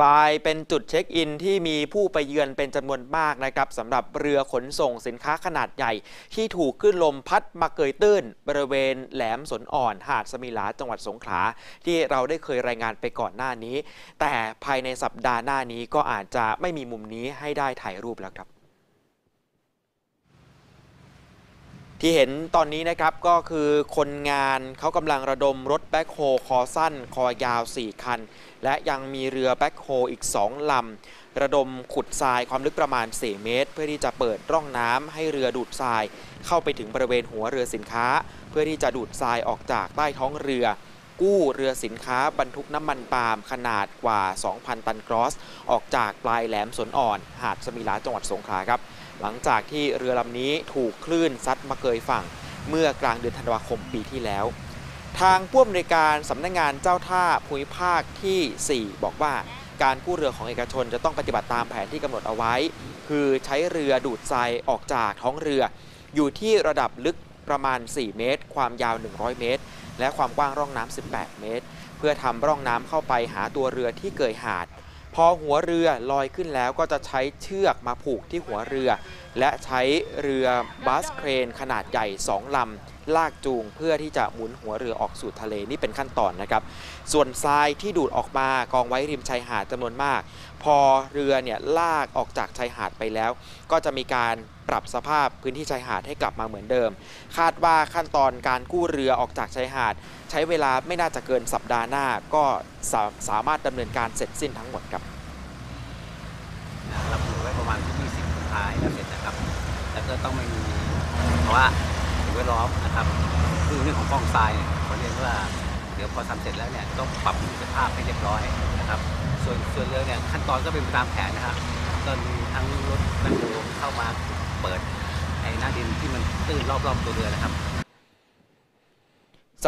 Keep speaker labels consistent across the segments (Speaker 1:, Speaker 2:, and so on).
Speaker 1: กลายเป็นจุดเช็คอินที่มีผู้ไปเยือนเป็นจำนวนมากนะครับสำหรับเรือขนส่งสินค้าขนาดใหญ่ ที่ถูกขึ้นลมพัดมาเกยตื้น บริเวณแหลมสนอ่อนหาดสมิลาจังหวัดสงขลาที่เราได้เคยรายงานไปก่อนหน้านี้ แต่ภายในสัปดาห์หน้านี้ก็อาจจะไม่มีมุมนี้ให้ได้ถ่ายรูปแล้วครับ ที่เห็นตอนนี้นะครับก็คือคนงานเขากำลังระดมรถแบ็คโฮคอสั้น คอยาว 4 คัน และยังมีเรือแบ็คโฮอีก 2 ลำ ระดมขุดทรายความลึกประมาณ 4 เมตร เพื่อที่จะเปิดร่องน้ำให้เรือดูดทราย เข้าไปถึงบริเวณหัวเรือสินค้า เพื่อที่จะดูดทรายออกจากใต้ท้องเรือ กู้เรือสินค้าบรรทุกน้ำมันปาล์มขนาดกว่า 2,000 ตันกรอส ออกจากปลายแหลมสนอ่อน หาดสมิลาจังหวัดสงขลาครับ หลังจากที่เรือลำนี้ถูกคลื่นซัดมาเกยฝั่ง เมื่อกลางเดือนธันวาคมปีที่แล้ว ทางผู้อำนวยการสำนักงานเจ้าท่าภูมิภาคที่ 4 บอกว่าการกู้เรือของเอกชนจะต้องปฏิบัติตามแผนที่กำหนดเอาไว้ คือใช้เรือดูดทรายออกจากท้องเรือ อยู่ที่ระดับลึก ประมาณ 4 เมตร ความยาว 100 เมตร และความกว้างร่องน้ำ 18 เมตร เพื่อทำร่องน้ำเข้าไปหาตัวเรือที่เกยหาด พอหัวเรือลอยขึ้นแล้วก็จะใช้เชือกมาผูกที่หัวเรือ และใช้เรือบัสเครนขนาดใหญ่ 2 ลำ ลากจูง เพื่อที่จะหมุนหัวเรือออกสู่ทะเลนี่เป็นขั้นตอนนะครับ ส่วนทรายที่ดูดออกมากองไว้ริมชายหาดจำนวนมาก พอเรือเนี่ยลากออกจากชายหาดไปแล้ว ก็จะมีการปรับสภาพพื้นที่ชายหาดให้กลับมาเหมือนเดิม คาดว่าขั้นตอนการกู้เรือออกจากชายหาด ใช้เวลาไม่น่าจะเกินสัปดาห์หน้า ก็สาสามารถดำเนินการเสร็จสิ้นทั้งหมดครับ
Speaker 2: เราปลูกไว้ประมาณที่20สุดท้ายแล้วเสร็จนะครับ แล้วก็ต้องไม่มีเพราะว่า งแวดล้อมนะครับคือเรื่องของกองทรายเนี่ยผมเรียนว่าเดี๋ยวพอทำเสร็จแล้วเนี่ยต้องปรับสภาพให้เรียบร้อยนะครับ ส่วนส่วนเรือเนี่ยขั้นตอนก็เป็นตามแผนนะครับก็มีทั้งรถแบคโฮเข้ามาเปิดไอ้หน้าดินที่มันตื้นรอบๆตัวเรือนะครับ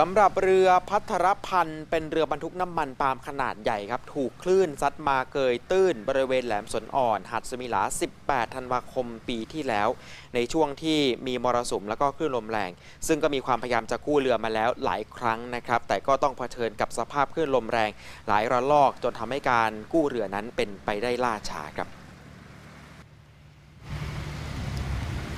Speaker 1: สำหรับเรือพัทรพันธ์เป็นเรือบรรทุกน้ำมันปาล์มขนาดใหญ่ครับ ถูกคลื่นซัดมาเกยตื้น บริเวณแหลมสนอ่อน หัดสมิลา 18 ธันวาคมปีที่แล้ว ในช่วงที่มีมรสุมแล้วก็คลื่นลมแรง ซึ่งก็มีความพยายามจะกู้เรือมาแล้วหลายครั้งนะครับ แต่ก็ต้องเผชิญกับสภาพคลื่นลมแรง หลายระลอกจนทำให้การกู้เรือนั้นเป็นไปได้ล่าช้าครับ